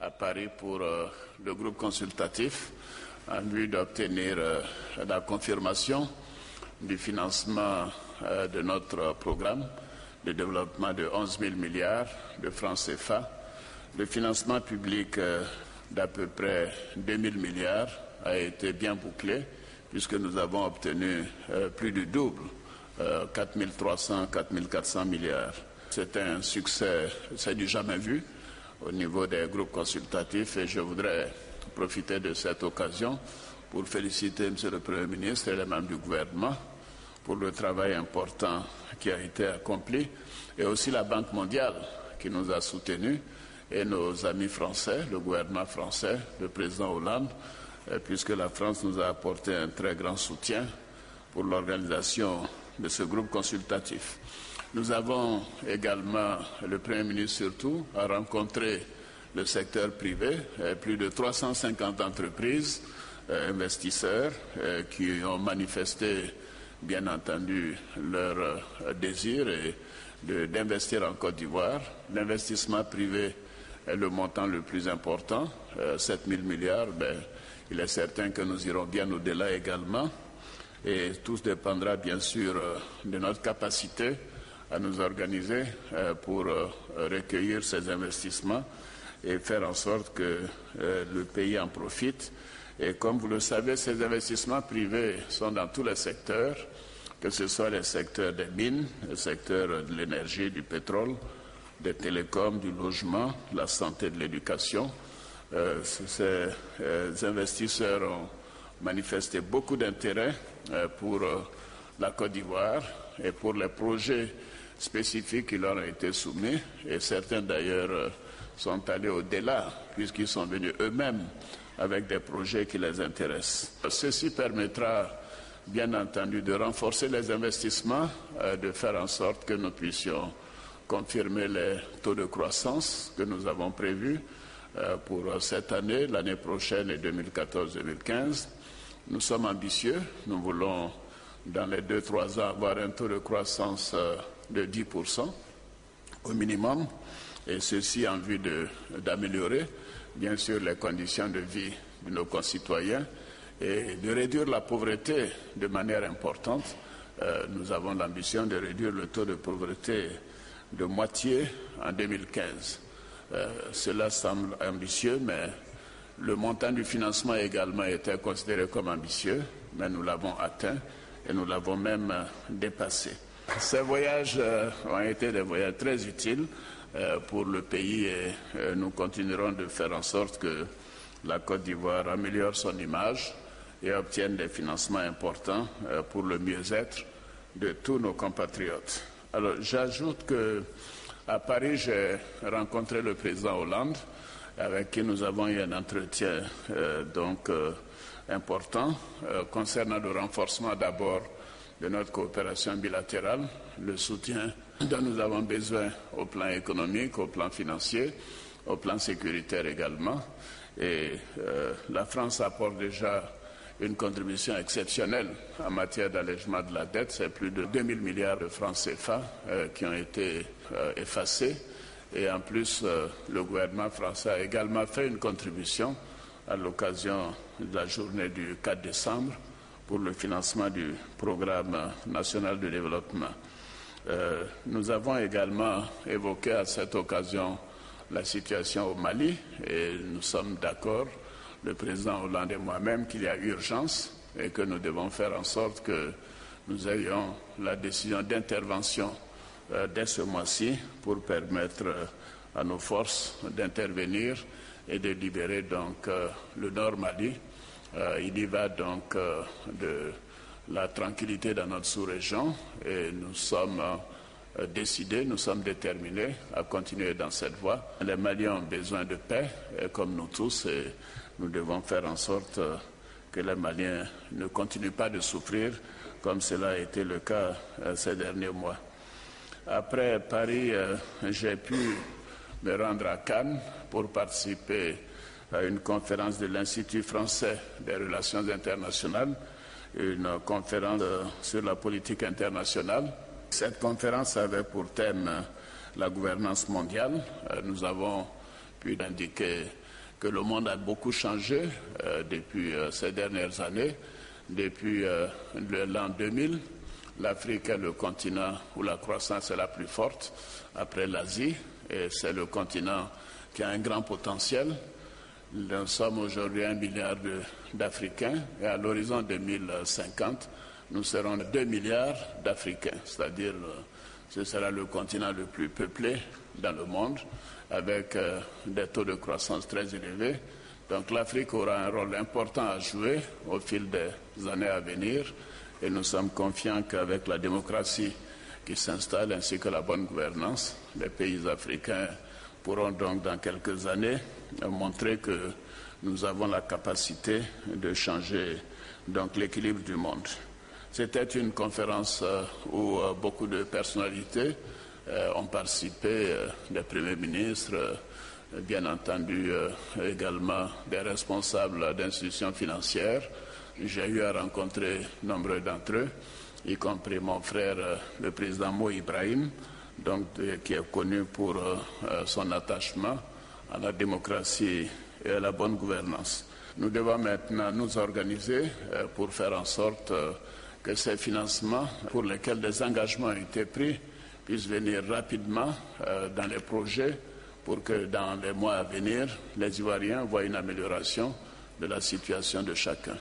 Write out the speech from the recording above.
à Paris pour le groupe consultatif en vue d'obtenir la confirmation du financement de notre programme de développement de 11 000 milliards de francs CFA. Le financement public d'à peu près 2 000 milliards a été bien bouclé puisque nous avons obtenu plus du double, 4 300, 4 400 milliards. C'est un succès, c'est du jamais vu au niveau des groupes consultatifs et je voudrais profiter de cette occasion pour féliciter M. le Premier ministre et les membres du gouvernement pour le travail important qui a été accompli et aussi la Banque mondiale qui nous a soutenus et nos amis français, le gouvernement français, le président Hollande, puisque la France nous a apporté un très grand soutien pour l'organisation de ce groupe consultatif. Nous avons également, le Premier ministre surtout, a rencontré le secteur privé, plus de 350 entreprises, investisseurs qui ont manifesté bien entendu leur désir d'investir en Côte d'Ivoire. L'investissement privé est le montant le plus important, 7 000 milliards. Ben, il est certain que nous irons bien au-delà également. Et tout dépendra bien sûr de notre capacité à nous organiser pour recueillir ces investissements et faire en sorte que le pays en profite. Et comme vous le savez, ces investissements privés sont dans tous les secteurs, que ce soit les secteurs des mines, le secteur de l'énergie, du pétrole, des télécoms, du logement, de la santé, de l'éducation. Euh, ces euh, investisseurs ont manifesté beaucoup d'intérêt euh, pour la Côte d'Ivoire et pour les projets spécifiques qui leur ont été soumis. Et certains d'ailleurs sont allés au-delà puisqu'ils sont venus eux-mêmes avec des projets qui les intéressent. Ceci permettra bien entendu de renforcer les investissements, de faire en sorte que nous puissions confirmer les taux de croissance que nous avons prévus pour cette année, l'année prochaine et 2014-2015. Nous sommes ambitieux. Nous voulons, dans les deux, trois ans, avoir un taux de croissance de 10% au minimum, et ceci en vue d'améliorer, bien sûr, les conditions de vie de nos concitoyens et de réduire la pauvreté de manière importante. Euh, nous avons l'ambition de réduire le taux de pauvreté de moitié en 2015. Euh, cela semble ambitieux, mais le montant du financement également était considéré comme ambitieux, mais nous l'avons atteint et nous l'avons même dépassé. Ces voyages euh, ont été des voyages très utiles euh, pour le pays et nous continuerons de faire en sorte que la Côte d'Ivoire améliore son image et obtienne des financements importants pour le mieux-être de tous nos compatriotes. Alors j'ajoute que à Paris, j'ai rencontré le président Hollande, avec qui nous avons eu un entretien euh, donc euh, important euh, concernant le renforcement d'abord de notre coopération bilatérale, le soutien dont nous avons besoin au plan économique, au plan financier, au plan sécuritaire également. Et la France apporte déjà une contribution exceptionnelle en matière d'allègement de la dette. C'est plus de 2 000 milliards de francs CFA euh, qui ont été euh, effacés. Et en plus, euh, le gouvernement français a également fait une contribution à l'occasion de la journée du 4 décembre pour le financement du programme national de développement. nous avons également évoqué à cette occasion la situation au Mali et nous sommes d'accord le président Hollande et moi-même qu'il y a urgence et que nous devons faire en sorte que nous ayons la décision d'intervention euh, dès ce mois-ci pour permettre euh, à nos forces d'intervenir et de libérer donc euh, le Nord Mali. il y va donc de la tranquillité dans notre sous-région et nous sommes décidés, nous sommes déterminés à continuer dans cette voie. Les Maliens ont besoin de paix, comme nous tous, et nous devons faire en sorte que les Maliens ne continuent pas de souffrir comme cela a été le cas ces derniers mois. Après Paris, j'ai pu me rendre à Cannes pour participer à une conférence de l'Institut français des relations internationales, une conférence sur la politique internationale. Cette conférence avait pour thème la gouvernance mondiale. Nous avons pu indiquer que le monde a beaucoup changé depuis ces dernières années. Depuis l'an 2000, l'Afrique est le continent où la croissance est la plus forte après l'Asie et c'est le continent qui a un grand potentiel. Nous sommes aujourd'hui un milliard d'Africains et à l'horizon 2050, nous serons 2 milliards d'Africains, c'est-à-dire euh, ce sera le continent le plus peuplé dans le monde avec euh, des taux de croissance très élevés. Donc l'Afrique aura un rôle important à jouer au fil des années à venir et nous sommes confiants qu'avec la démocratie qui s'installe ainsi que la bonne gouvernance, les pays africains pourront donc dans quelques années montrer que nous avons la capacité de changer donc l'équilibre du monde. C'était une conférence euh, où euh, beaucoup de personnalités euh, ont participé, des premiers ministres, bien entendu également des responsables d'institutions financières. J'ai eu à rencontrer nombreux d'entre eux, y compris mon frère, le président Mo Ibrahim, donc, qui est connu pour son attachement à la démocratie et à la bonne gouvernance. Nous devons maintenant nous organiser euh, pour faire en sorte euh, que ces financements pour lesquels des engagements ont été pris puissent venir rapidement euh, dans les projets pour que dans les mois à venir, les Ivoiriens voient une amélioration de la situation de chacun.